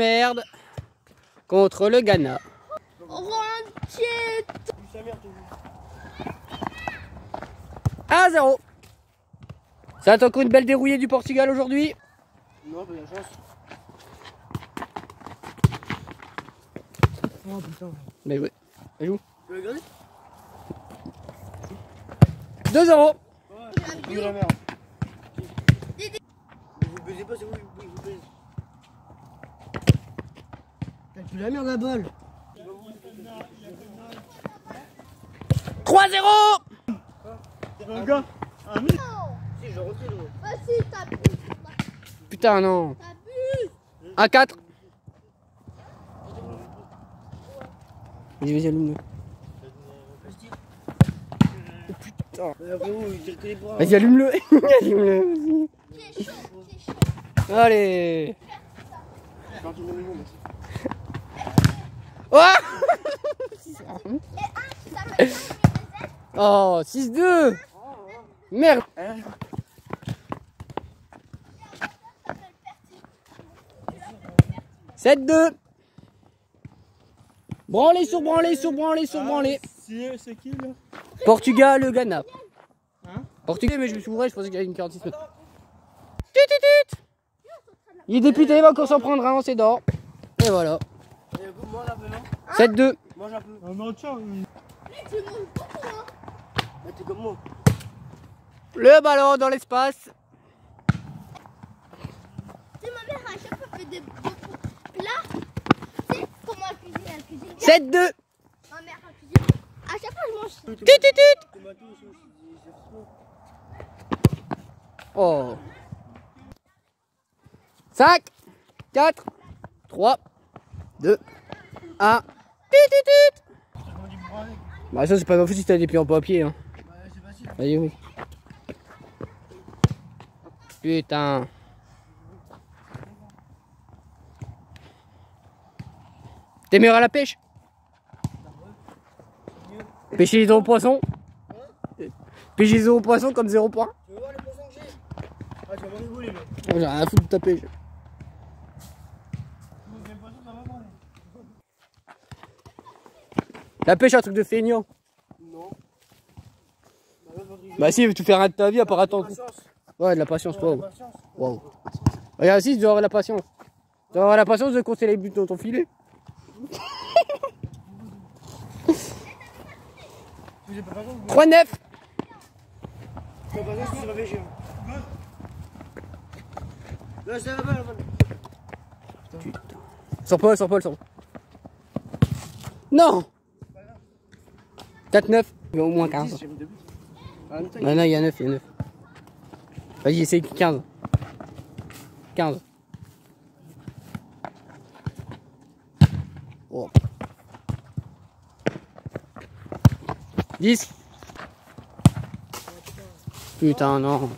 Merde contre le Ghana. Rentier 1 0. Ça attend encore une belle dérouillée du Portugal aujourd'hui. Non, pas de la chance. Oh putain. Mais ouais. Elle joue. Tu veux regarder 2 0. Oui, la merde. Vous baisez pas, c'est vous vous baisez. T'as plus la merde la balle. 3 0. Un gars. Un Si, je retire. Vas-y, t'abuses Putain, non. T'abuses 1 4. Vas-y, vas-y, allume-le. Putain. Les bras. Vas-y, allume-le. allume-le. vas-y. Allez. Quand tu veux le monde. Oh, Ça s'appelle oh 6 2. Merde. 7 2. Branlez sur branlez sur branlez sur branlez. C'est qui là? Portugal, le Ghana. Hein? Portugais, mais je me suis bourré, je pensais qu'il y avait une 46 mètres. Tut, tut, tut. Il est député, il va encore s'en prendre un, c'est d'or. Et voilà. Mange un peu, non 7-2. Mange un peu. Non, tiens. Tu manges beaucoup, hein Bah, t'es comme moi. Le ballon dans l'espace. Tu sais, ma mère, à chaque fois, fait des plats. Tu sais comment elle cuisine Elle cuisine bien. 7-2. Ma mère, elle cuisine. À chaque fois, je mange. Tut, tut, tut. Oh. 5, 4, 3, 2, 1. Tut, tut, tut. Bah ça c'est pas non plus si t'as des pieds en papier hein. Bah, c'est facile. Vas-y oui. Putain. T'es meilleur à la pêche? Pêcher les au poisson? Pêcher les au poisson comme 0 point? Tu veux voir les poissons que j'ai? Ah, tu vas m'en mais. J'ai rien à foutre de ta pêche. Les poissons, ça va pas. La pêche, un truc de feignant. Non. Bah, si, tu fais rien de ta vie à part attendre. Ouais, de la patience, Ouais, wow. Regarde, si, tu dois avoir la patience. Tu dois avoir la patience de compter les buts dans ton filet. Si j'ai pas patience, 3-9. si j'ai pas patience, tu vas réfléchir. Là, ça va pas, la balle. Sors pas, sors sors pas. Non 4-9. Il y a au moins 15. J'ai mis deux buts. Ah, non, Non, il y a 9, il y a 9. Vas-y, essaye 15. 15. Oh. 10. Putain, non.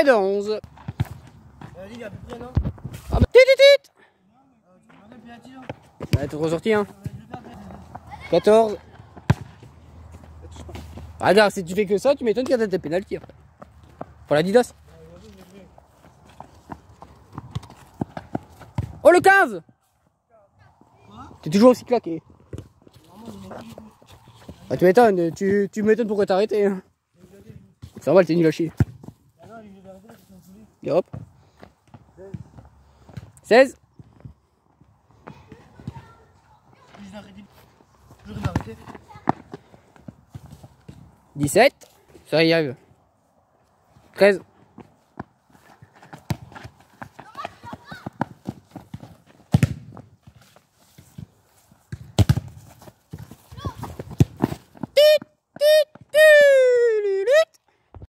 Et de 11. Vas-y, il est à peu près, non Ah bah, là. Bah, t'es ressorti, hein. 14. Ah, si tu fais que ça, tu m'étonnes qu'il y a des pénalty après. Pour la Didas. Oh, le 15 T'es toujours aussi claqué. Ah, tu m'étonnes, tu, tu m'étonnes pourquoi t'as arrêté. Hein. Ça va, t'es nul à chier. Et hop. 16 17 Ça y arrive. 13